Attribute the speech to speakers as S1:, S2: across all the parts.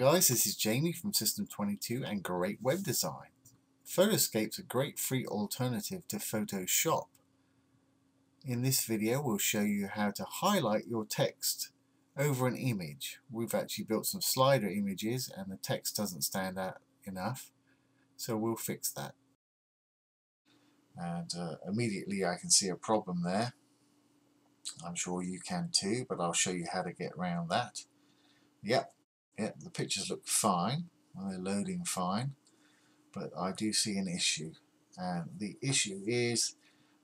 S1: guys, this is Jamie from System22 and Great Web Design. Photoscape's a great free alternative to Photoshop. In this video we'll show you how to highlight your text over an image. We've actually built some slider images and the text doesn't stand out enough so we'll fix that. And uh, immediately I can see a problem there. I'm sure you can too but I'll show you how to get around that. Yep, yep, the pictures look fine. They're loading fine but I do see an issue and the issue is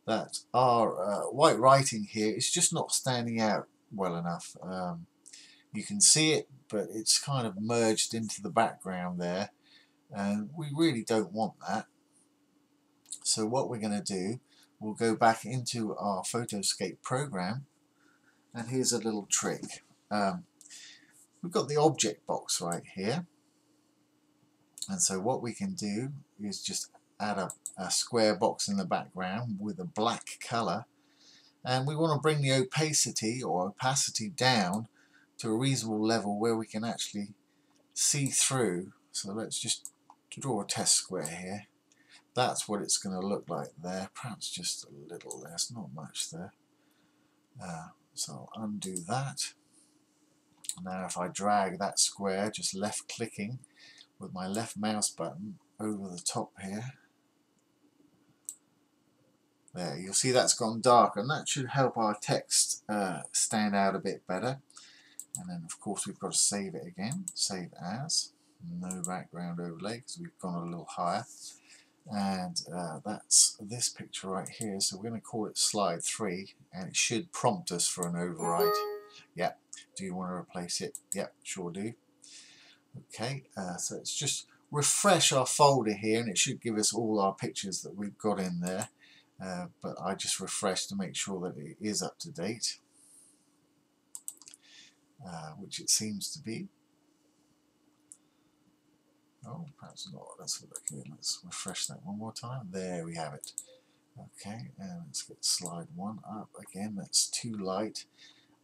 S1: that our uh, white writing here is just not standing out well enough. Um, you can see it but it's kind of merged into the background there and we really don't want that. So what we're going to do, we'll go back into our Photoscape program and here's a little trick. Um, we've got the object box right here. And so what we can do is just add a, a square box in the background with a black color. And we want to bring the opacity or opacity down to a reasonable level where we can actually see through. So let's just draw a test square here. That's what it's going to look like there. Perhaps just a little less not much there. Uh, so I'll undo that now if I drag that square just left clicking with my left mouse button over the top here. There, you'll see that's gone dark and that should help our text uh, stand out a bit better. And then of course we've got to save it again, save as, no background overlay because we've gone a little higher. And uh, that's this picture right here, so we're going to call it slide 3 and it should prompt us for an override. Yeah, do you want to replace it? Yep, sure do. Okay, uh, so it's just refresh our folder here and it should give us all our pictures that we've got in there. Uh, but I just refresh to make sure that it is up to date, uh, which it seems to be. Oh, perhaps not. Let's look here. Let's refresh that one more time. There we have it. Okay, and let's get slide one up again. That's too light.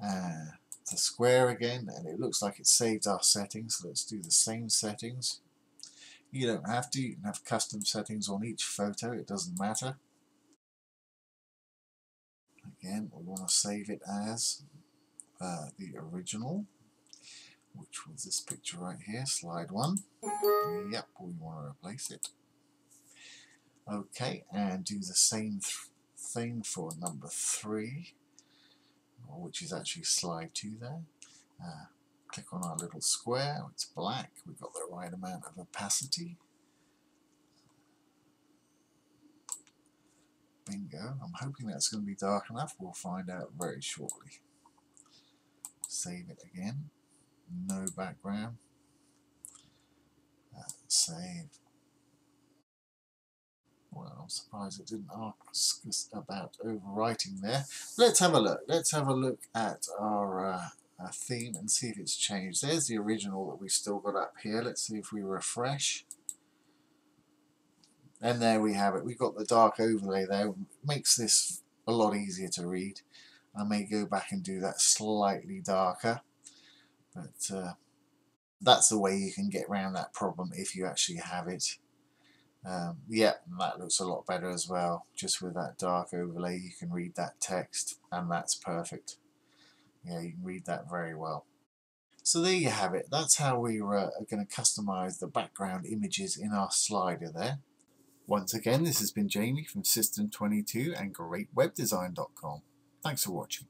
S1: Uh, the square again and it looks like it saved our settings let's do the same settings. You don't have to you can have custom settings on each photo it doesn't matter. Again we want to save it as uh, the original which was this picture right here slide one. Yep we want to replace it. Okay and do the same th thing for number three which is actually slide 2 there. Uh, click on our little square, it's black, we've got the right amount of opacity. Bingo, I'm hoping that's going to be dark enough, we'll find out very shortly. Save it again, no background, uh, save, surprised it didn't ask us about overwriting there. Let's have a look. Let's have a look at our, uh, our theme and see if it's changed. There's the original that we still got up here. Let's see if we refresh. And there we have it. We've got the dark overlay there. Makes this a lot easier to read. I may go back and do that slightly darker. But uh, that's the way you can get around that problem if you actually have it. Um, yeah, that looks a lot better as well. Just with that dark overlay, you can read that text, and that's perfect. Yeah, you can read that very well. So there you have it. That's how we uh, are going to customize the background images in our slider there. Once again, this has been Jamie from System22 and GreatWebDesign.com. Thanks for watching.